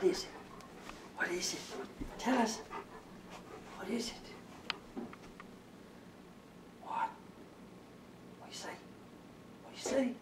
What is it? What is it? Tell us. What is it? What? What you say? What you say?